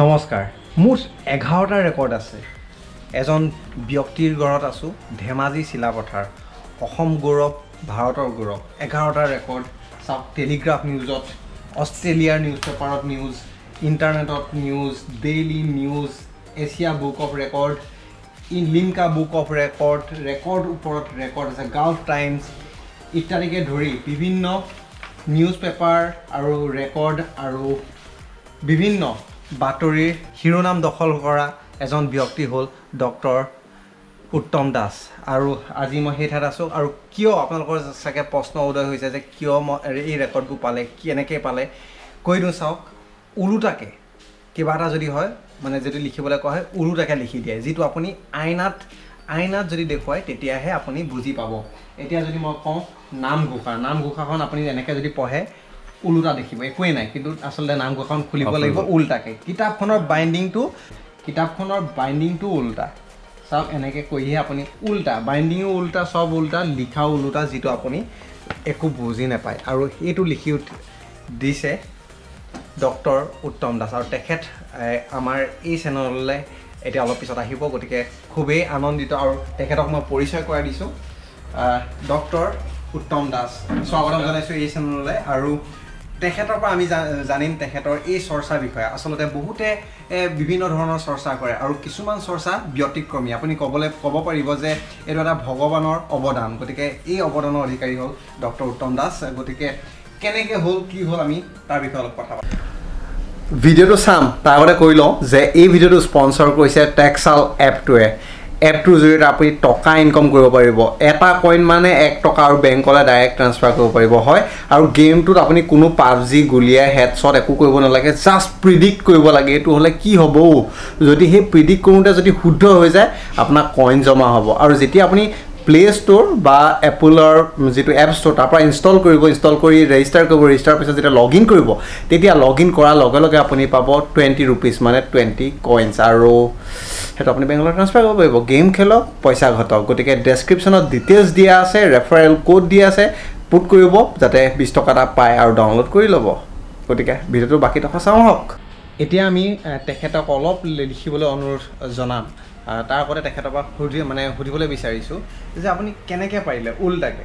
নমস্কাৰ মোৰ এঘাৰটা ৰেকৰ্ড আছে। এজন ব্যক্তিৰ ঘৰত আছোঁ ধেমাজি চিলাপথাৰ অসম গৌৰৱ ভাৰতৰ গৌৰৱ। এঘাৰটা ৰেকৰ্ড চাওক টেলিগ্ৰাফ নিউজত অষ্ট্ৰেলিয়াৰ নিউজ পেপাৰত নিউজ ইণ্টাৰনেটত news daily news Asia book of record in Lanka book of record record ওপৰত ৰেকৰ্ড আছে গাল্ফ টাইমছ ইত্যাদিকে ধৰি বিভিন্ন নিউজ পেপাৰ আৰু ৰেকৰ্ড আৰু বিভিন্ন বাতৰিৰ শিৰোনাম দখল কৰা এজন ব্যক্তি হ'ল ডক্টৰ উত্তম দাস। আৰু আজি মই সেই ঠাইত আছোঁ। আৰু কিয় আপোনালোকৰ চাগে প্ৰশ্ন উদয় হৈছে যে কিয় মই এই ৰেকৰ্ডবোৰ পালে কেনেকৈ পালে? কৈ দিওঁ চাওক ওলোটাকে কিবা এটা যদি হয় মানে যদি লিখিবলৈ কোৱা হয় ওলোটাকে লিখি দিয়ে। যিটো আপুনি আইনাত আইনাত যদি দেখুৱায় তেতিয়াহে আপুনি বুজি পাব। এতিয়া যদি মই কওঁ নামঘোষা নামঘোষাখন আপুনি এনেকৈ যদি পঢ়ে ওলোটা দেখিব একোৱেই নাই। কিন্তু আচলতে নামঘোষাখন খুলিব লাগিব ওলোটাকৈ। কিতাপখনৰ বাইণ্ডিংটো কিতাপখনৰ বাইণ্ডিংটো ওলোটা। চাওক এনেকৈ কৰিহে আপুনি ওলোটা। বাইণ্ডিঙো ওলোটা চব ওলোটা লিখাও ওলোটা যিটো আপুনি একো বুজি নাপায়। আৰু এইটো লিখি দিছে ডক্টৰ উত্তম দাস। আৰু তেখেত আমাৰ এই চেনেললৈ এতিয়া অলপ পিছত আহিব। গতিকে খুবেই আনন্দিত। আৰু তেখেতক মই পৰিচয় কৰাই দিছোঁ। ডক্টৰ উত্তম দাস। স্বাগতম জনাইছোঁ এই চেনেললৈ আৰু তেখেতৰ পৰা আমি জানিম তেখেতৰ এই চৰ্চাৰ বিষয়ে। আচলতে বহুতে বিভিন্ন ধৰণৰ চৰ্চা কৰে আৰু কিছুমান চৰ্চা ব্যতিক্ৰমী। আপুনি ক'বলৈ ক'ব পাৰিব যে এইটো এটা ভগৱানৰ অৱদান। গতিকে এই অৱদানৰ অধিকাৰী হ'ল ডক্টৰ উত্তম দাস। গতিকে কেনেকৈ হ'ল কি হ'ল আমি তাৰ বিষয়ে অলপ কথা পাতিম। ভিডিঅ'টো চাম। তাৰ আগতে কৈ লওঁ যে এই ভিডিঅ'টো স্পনচৰ কৰিছে টেক্সাল এপটোৱে। এপটোৰ জৰিয়তে আপুনি টকা ইনকাম কৰিব পাৰিব। এটা কইন মানে এক টকা আৰু বেংকলৈ ডাইৰেক্ট ট্ৰান্সফাৰ কৰিব পাৰিব হয়। আৰু গেমটোত আপুনি কোনো পাবজি গুলিয়াই হেডশ্বট একো কৰিব নালাগে জাষ্ট প্ৰিডিক্ট কৰিব লাগে এইটো হ'লে কি হ'ব? যদি সেই প্ৰিডিক্ট কৰোঁতে যদি শুদ্ধ হৈ যায় আপোনাৰ কইন জমা হ'ব। আৰু যেতিয়া আপুনি প্লে' ষ্ট'ৰ বা এপলৰ যিটো এপ ষ্ট'ৰ তাৰ পৰা ইনষ্টল কৰিব ইনষ্টল কৰি ৰেজিষ্টাৰ কৰিব ৰেজিষ্টাৰ পিছত যেতিয়া লগ ইন কৰিব তেতিয়া লগ ইন কৰাৰ লগে লগে আপুনি পাব টুৱেণ্টি ৰুপিজ মানে টুৱেণ্টি কইনছ আৰু সেইটো আপুনি বেংকলৈ ট্ৰান্সফাৰ কৰিব পাৰিব। গেম খেলক পইচা ঘটক। গতিকে ডেছক্ৰিপশ্যনত ডিটেইলছ দিয়া আছে ৰেফাৰেল কোড দিয়া আছে পুট কৰিব যাতে বিছ টকা এটা পায় আৰু ডাউনলোড কৰি ল'ব। গতিকে ভিডিঅ'টো বাকী টকা চাওঁ হওক এতিয়া আমি তেখেতক অলপ লিখিবলৈ অনুৰোধ জনাম। তাৰ আগতে তেখেতৰ পৰা সুধি মানে সুধিবলৈ বিচাৰিছোঁ যে আপুনি কেনেকৈ পাৰিলে ওলটাকে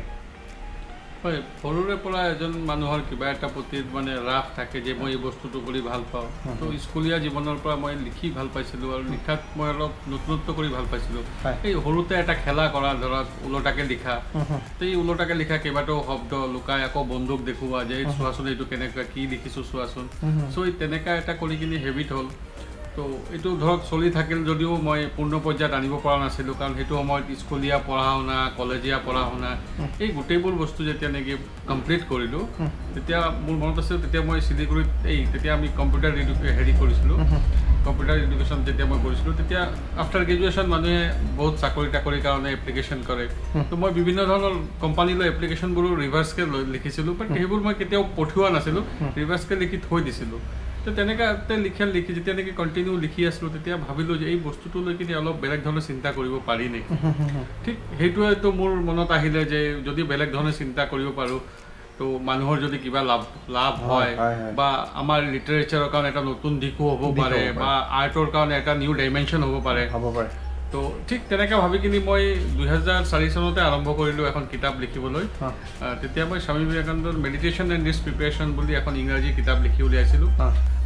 হয় সৰুৰে পৰা এজন মানুহৰ কিবা এটা প্ৰতি মানে ৰাস থাকে যে মই এই বস্তুটো কৰি ভাল পাওঁ। তো স্কুলীয়া জীৱনৰ পৰা মই লিখি ভাল পাইছিলোঁ আৰু লিখাত মই অলপ নতুনত্ব কৰি ভাল পাইছিলোঁ। এই সৰুতে এটা খেলা কৰা ধৰক ওলটাকে লিখা। তো এই ওলটাকে লিখা কেইবাটাও শব্দ লুকাই আকৌ বন্দুক দেখুওৱা যে চোৱাচোন এইটো কেনেকুৱা কি লিখিছোঁ চোৱাচোন। চ' এই তেনেকুৱা এটা কৰি কিনি হেবিট হ'ল। তো এইটো ধৰক চলি থাকিল যদিও মই পূৰ্ণ পৰ্যায়ত আনিব পৰা নাছিলোঁ কাৰণ সেইটো সময়ত স্কুলীয়া পঢ়া শুনা কলেজীয়া পঢ়া শুনা এই গোটেইবোৰ বস্তু যেতিয়া নেকি কমপ্লিট কৰিলোঁ তেতিয়া মোৰ মনত আছে তেতিয়া মই শিলিগুৰিত এই তেতিয়া আমি কম্পিউটাৰ হেৰি কৰিছিলোঁ। কম্পিউটাৰ এডুকেশ্যন যেতিয়া মই কৰিছিলোঁ তেতিয়া আফটাৰ গ্ৰেজুৱেশ্যন মানুহে বহুত চাকৰি তাকৰিৰ কাৰণে এপ্লিকেশ্যন কৰে। তো মই বিভিন্ন ধৰণৰ কোম্পানীলৈ এপ্লিকেশ্যনবোৰো ৰিভাৰ্চকৈ লৈ লিখিছিলোঁ বাট সেইবোৰ মই কেতিয়াও পঠিওৱা নাছিলোঁ ৰিভাৰ্চকৈ লিখি থৈ দিছিলোঁ। তো তেনেকৈ লিখা লিখি যেতিয়া নেকি কণ্টিনিউ লিখি আছিলোঁ তেতিয়া ভাবিলোঁ যে এই বস্তুটো লৈ কিনে অলপ বেলেগ ধৰণে চিন্তা কৰিব পাৰি নেকি ঠিক সেইটোৱেতো মোৰ মনত আহিলে যে যদি বেলেগ ধৰণে চিন্তা কৰিব পাৰোঁ তো মানুহৰ যদি কিবা লাভ লাভ হয়। বা আমাৰ লিটাৰেচাৰৰ কাৰণে এটা নতুন দিশো হ'ব পাৰে। বা আৰ্টৰ কাৰণে এটা নিউ ডাইমেনশ্যন হ'ব পাৰে হ'ব পাৰে তো ঠিক তেনেকৈ ভাবি কিনি মই দুহেজাৰ চাৰি চনতে আৰম্ভ কৰিলোঁ এখন কিতাপ লিখিবলৈ তেতিয়া মই স্বামী বিবেকানন্দৰ মেডিটেশ্যন এণ্ড দিছ প্ৰিপেৰেশ্যন বুলি এখন ইংৰাজী কিতাপ লিখি উলিয়াইছিলোঁ।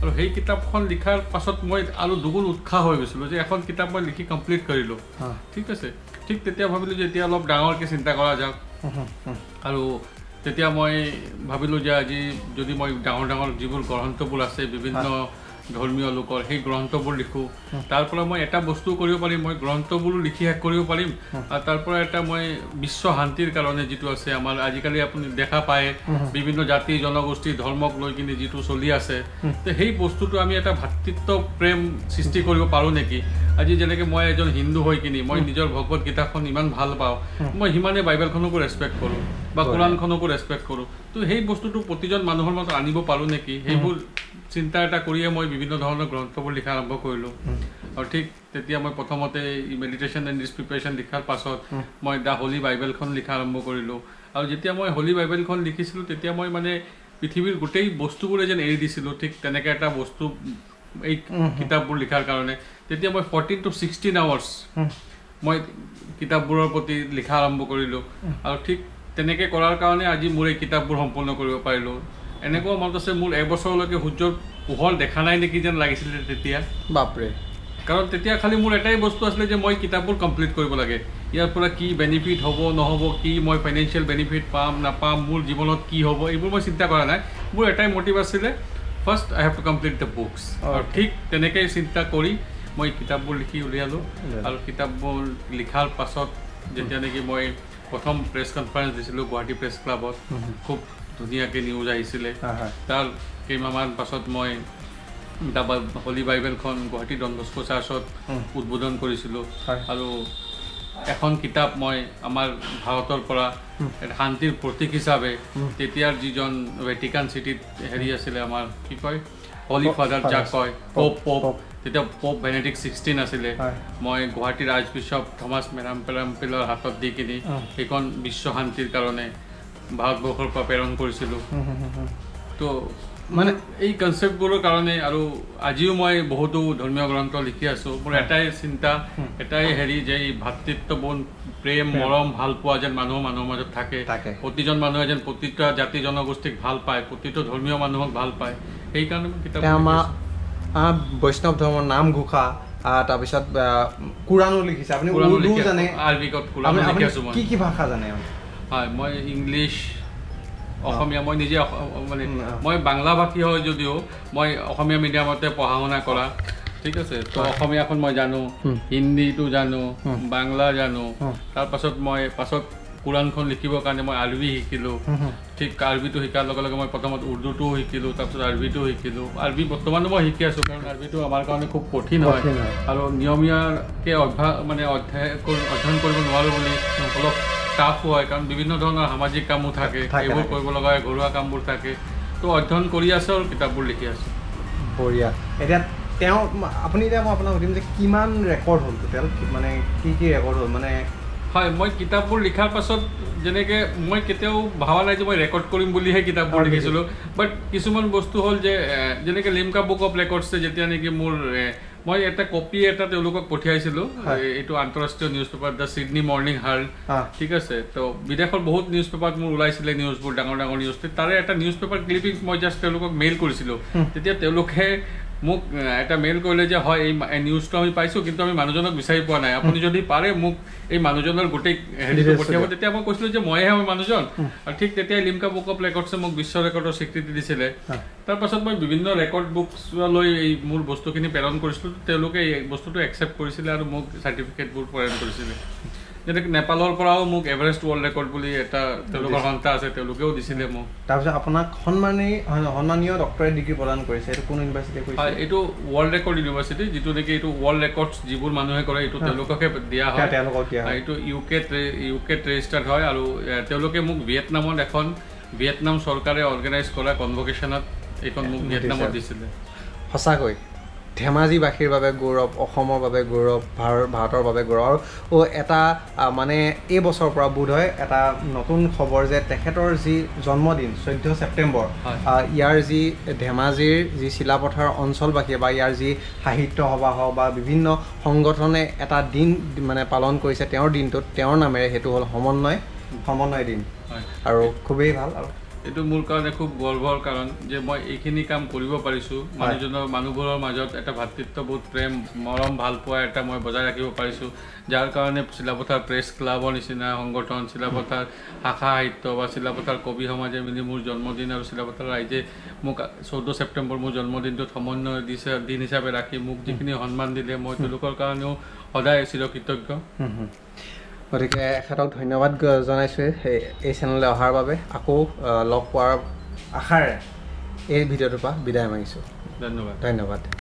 আৰু সেই কিতাপখন লিখাৰ পাছত মই আৰু দুগুণ উৎসাহ হৈ গৈছিলোঁ যে এখন কিতাপ মই লিখি কমপ্লিট কৰিলোঁ। ঠিক আছে। ঠিক তেতিয়া ভাবিলোঁ যে এতিয়া অলপ ডাঙৰকৈ চিন্তা কৰা যাওক। আৰু তেতিয়া মই ভাবিলোঁ যে আজি যদি মই ডাঙৰ ডাঙৰ যিবোৰ গ্ৰন্থবোৰ আছে বিভিন্ন ধৰ্মীয় লোকৰ সেই গ্ৰন্থবোৰ লিখোঁ। তাৰ পৰা মই এটা বস্তু কৰিব পাৰিম মই গ্ৰন্থবোৰো লিখি শেষ কৰিব পাৰিম। আৰু তাৰ পৰা এটা মই বিশ্ব শান্তিৰ কাৰণে যিটো আছে আমাৰ আজিকালি আপুনি দেখা পায় বিভিন্ন জাতি জনগোষ্ঠী ধৰ্মক লৈ কিনে যিটো চলি আছে। তো সেই বস্তুটো আমি এটা ভাতৃত্ব প্ৰেম সৃষ্টি কৰিব পাৰোঁ নেকি? আজি যেনেকৈ মই এজন হিন্দু হৈ কিনি মই নিজৰ ভগৱত গীতাখন ইমান ভাল পাওঁ মই সিমানে বাইবেলখনকো ৰেচপেক্ট কৰোঁ বা কোৰাণখনকো ৰেচপেক্ট কৰোঁ। তো সেই বস্তুটো প্ৰতিজন মানুহৰ মাজত আনিব পাৰোঁ নেকি? সেইবোৰ চিন্তা এটা কৰিয়ে মই বিভিন্ন ধৰণৰ গ্ৰন্থবোৰ লিখা আৰম্ভ কৰিলোঁ। আৰু ঠিক তেতিয়া মই প্ৰথমতে মেডিটেশ্যন এণ্ড দিছ প্ৰিপেৰেশ্যন লিখাৰ পাছত মই দ্য হলি বাইবেলখন লিখা আৰম্ভ কৰিলোঁ। আৰু যেতিয়া মই হলি বাইবেলখন লিখিছিলোঁ তেতিয়া মই মানে পৃথিৱীৰ গোটেই বস্তুবোৰে যেন এৰি দিছিলোঁ ঠিক তেনেকৈ এটা বস্তু এই কিতাপবোৰ লিখাৰ কাৰণে। তেতিয়া মই ফৰ্টিন টু ছিক্সটিন আৱাৰ্ছ মই কিতাপবোৰৰ প্ৰতি লিখা আৰম্ভ কৰিলোঁ। আৰু ঠিক তেনেকৈ কৰাৰ কাৰণে আজি মোৰ এই কিতাপবোৰ সম্পূৰ্ণ কৰিব পাৰিলোঁ। এনেকুৱা মনত আছে মোৰ এবছৰলৈকে সূৰ্যৰ পোহৰ দেখা নাই নেকি যেন লাগিছিলে তেতিয়া। বাপৰে। কাৰণ তেতিয়া খালি মোৰ এটাই বস্তু আছিলে যে মই কিতাপবোৰ কমপ্লিট কৰিব লাগে। ইয়াৰ পৰা কি বেনিফিট হ'ব নহ'ব কি মই ফাইনেন্সিয়েল বেনিফিট পাম নাপাম মোৰ জীৱনত কি হ'ব এইবোৰ মই চিন্তা কৰা নাই। মোৰ এটাই মটিভ আছিলে first I have to complete the books আৰু ঠিক তেনেকৈ চিন্তা কৰি মই কিতাপবোৰ লিখি উলিয়ালোঁ। আৰু কিতাপবোৰ লিখাৰ পাছত যেতিয়া নেকি মই প্ৰথম প্ৰেছ কনফাৰেঞ্চ দিছিলোঁ গুৱাহাটী প্ৰেছ ক্লাবত খুব ধুনীয়াকৈ নিউজ আহিছিলে। তাৰ কেইমাহমান পাছত মই দ্য হলি বাইবেলখন গুৱাহাটী ডনবস্কো চাৰ্চত উদ্বোধন কৰিছিলোঁ। আৰু এখন কিতাপ মই আমাৰ ভাৰতৰ পৰা শান্তিৰ প্ৰতীক হিচাপে তেতিয়াৰ যিজন ভেটিকান চিটিত হেৰি আছিলে আমাৰ কি কয়? হলি ফাদাৰ যাক কয় পপ পপ তেতিয়া পপ বেনেডিক ছিক্সটিন আছিলে। মই গুৱাহাটীৰ আৰ্চ বিশ্বপ থমাছ মেৰাম পেৰাম্পিলৰ হাতত দি কিনি সেইখন বিশ্ব শান্তিৰ কাৰণে ভাৰতবৰ্ষৰ পৰা প্ৰেৰণ কৰিছিলোঁ। তো মানে এই কনচেপ্টবোৰৰ কাৰণে আৰু আজিও মই বহুতো ধৰ্মীয় গ্ৰন্থ লিখি আছোঁ। মোৰ এটাই চিন্তা এটাই হেৰি যে এই ভাতৃত্ববোধ প্ৰেম মৰম ভাল পোৱা যেন মানুহ মানুহৰ মাজত থাকে। প্ৰতিজন মানুহে যেন প্ৰতিটা জাতি জনগোষ্ঠীক ভাল পায় প্ৰতিটো ধৰ্মীয় মানুহক ভাল পায়। সেইকাৰণে আমাৰ বৈষ্ণৱ ধৰ্মৰ নাম ঘোষা তাৰপিছত কোৰাণো লিখিছে। আপুনি উৰ্দু জানে। আৰবিকত কি কি ভাষা জানে? হয় মই ইংলিছ অসমীয়া মই নিজে মানে। মই বাংলা ভাষী হয় যদিও মই অসমীয়া মিডিয়ামতে পঢ়া শুনা কৰা ঠিক আছে তো অসমীয়াখন মই জানো। হিন্দীটো জানো। বাংলা জানো। তাৰপাছত মই পাছত কোৰাণখন লিখিবৰ কাৰণে মই আৰবী শিকিলোঁ ঠিক আৰবিটো শিকাৰ লগে লগে মই প্ৰথমত উৰ্দুটোও শিকিলোঁ তাৰপিছত আৰবিটোও শিকিলোঁ আৰবি বৰ্তমানো মই শিকি আছোঁ কাৰণ আৰবিটো আমাৰ কাৰণে খুব কঠিন হয়। আৰু নিয়মীয়াকৈ অভ্যাস মানে অধ্যায় অধ্যয়ন কৰিব নোৱাৰোঁ বুলি অলপ টাফ হয় কাৰণ বিভিন্ন ধৰণৰ সামাজিক কামো থাকে এইবোৰ। কৰিব লগা হয় ঘৰুৱা কামবোৰ থাকে। তো অধ্যয়ন কৰি আছোঁ আৰু কিতাপবোৰ লিখি আছোঁ। বঢ়িয়া। এতিয়া তেওঁ আপুনি এতিয়া মই আপোনাক সুধিম যে কিমান ৰেকৰ্ড হ'ল টোটেল মানে কি কি ৰেকৰ্ড হ'ল? মানে হয় মই কিতাপবোৰ লিখাৰ পাছত যেনেকৈ মই কেতিয়াও ভবা নাই যে মই ৰেকৰ্ড কৰিম বুলিহে কিতাপবোৰ লিখিছিলোঁ। বাট কিছুমান বস্তু হ'ল যে যেনেকৈ লিমকা বুক অফ ৰেকৰ্ডছে যেতিয়া নেকি মোৰ মই এটা কপি এটা তেওঁলোকক পঠিয়াইছিলোঁ এইটো আন্তঃৰাষ্ট্ৰীয় newspaper the Sydney Morning Herald অঁ ঠিক আছে? তো বিদেশৰ বহুত নিউজ পেপাৰত মোৰ ওলাইছিলে নিউজবোৰ ডাঙৰ ডাঙৰ নিউজ তাৰে এটা নিউজ পেপাৰ ক্লিপিংছ মই জাষ্ট তেওঁলোকক মেইল কৰিছিলোঁ। তেতিয়া তেওঁলোকে মোক এটা মেইল কৰিলে যে হয় এই নিউজটো আমি পাইছোঁ কিন্তু আমি মানুহজনক বিচাৰি পোৱা নাই। আপুনি যদি পাৰে মোক এই মানুহজনৰ গোটেই হেৰিটো পঠিয়াব। তেতিয়া মই কৈছিলোঁ যে মইহে হয় মানুহজন। আৰু ঠিক তেতিয়াই লিমকা বুক অফ ৰেকৰ্ডছে মোক বিশ্ব ৰেকৰ্ডৰ স্বীকৃতি দিছিলে। তাৰপাছত মই বিভিন্ন ৰেকৰ্ড বুকছলৈ এই মোৰ বস্তুখিনি প্ৰেৰণ কৰিছিলোঁ। তেওঁলোকে এই বস্তুটো একচেপ্ট কৰিছিলে আৰু মোক চাৰ্টিফিকেটবোৰ প্ৰেৰণ কৰিছিলে। যেনেকৈ নেপালৰ পৰাও মোক এভাৰেষ্ট ৱৰ্ল্ড ৰেকৰ্ড বুলি এটা তেওঁলোকৰ সন্থা আছে তেওঁলোকেও দিছিলে মোক। তাৰপিছত আপোনাক সন্মানী সন্মানীয় ডক্টৰেট ডিগ্ৰী প্ৰদান কৰিছে এইটো কোন ইউনিভাৰ্চিটিয়ে হয় এইটো ৱৰ্ল্ড ৰেকৰ্ড ইউনিভাৰ্চিটি যিটো নেকি এইটো ৱৰ্ল্ড ৰেকৰ্ডছ যিবোৰ মানুহে কৰে এইটো তেওঁলোককে দিয়া হয়। তেওঁ- তেওঁলোকক দিয়া হয়। এইটো ইউ কে ইউ কেত ৰেজিষ্টাৰ্ড হয় আৰু তেওঁলোকে মোক ভিয়েটনামত এখন ভিয়েটনাম চৰকাৰে অৰ্গেনাইজ কৰা কনভকেশ্যনত এইখন মোক ভিয়েটনামত দিছিলে। সঁচাকৈ? ধেমাজিবাসীৰ বাবে গৌৰৱ অসমৰ বাবে গৌৰৱ ভাৰত ভাৰতৰ বাবে গৌৰৱ আৰু এটা মানে এই বছৰৰ পৰা বোধ হয় এটা নতুন খবৰ যে তেখেতৰ যি জন্মদিন চৈধ্য ছেপ্টেম্বৰ ইয়াৰ যি ধেমাজিৰ যি চিলাপথাৰ অঞ্চলবাসীয়ে বা ইয়াৰ যি সাহিত্য সভা হওক বা বিভিন্ন সংগঠনে এটা দিন মানে পালন কৰিছে তেওঁৰ দিনটোত তেওঁৰ নামেৰে সেইটো হ'ল সমন্বয় সমন্বয় দিন। আৰু খুবেই ভাল আৰু এইটো মোৰ কাৰণে খুব গৰ্বৰ কাৰণ যে মই এইখিনি কাম কৰিব পাৰিছোঁ। মানুহজনৰ মানুহবোৰৰ মাজত এটা ভাতৃত্ববোধ প্ৰেম মৰম ভাল পোৱা এটা মই বজাই ৰাখিব পাৰিছোঁ। যাৰ কাৰণে চিলাপথাৰ প্ৰেছ ক্লাবৰ নিচিনা সংগঠন চিলাপথাৰ শাখা সাহিত্য বা চিলাপথাৰ কবি সমাজে মিলি মোৰ জন্মদিন আৰু চিলাপথাৰ ৰাইজে মোক চৈধ্য ছেপ্টেম্বৰ মোৰ জন্মদিনটোত সমন্বয় দিছে দিন হিচাপে ৰাখি মোক যিখিনি সন্মান দিলে মই তেওঁলোকৰ কাৰণেও সদায় চিৰকৃতজ্ঞ। গতিকে এখেতক ধন্যবাদ জনাইছোঁ এই- এই চেনেললৈ অহাৰ বাবে। আকৌ লগ পোৱাৰ আশাৰে এই ভিডিঅ'টোৰ পৰা বিদায় মাগিছোঁ। ধন্যবাদ। ধন্যবাদ।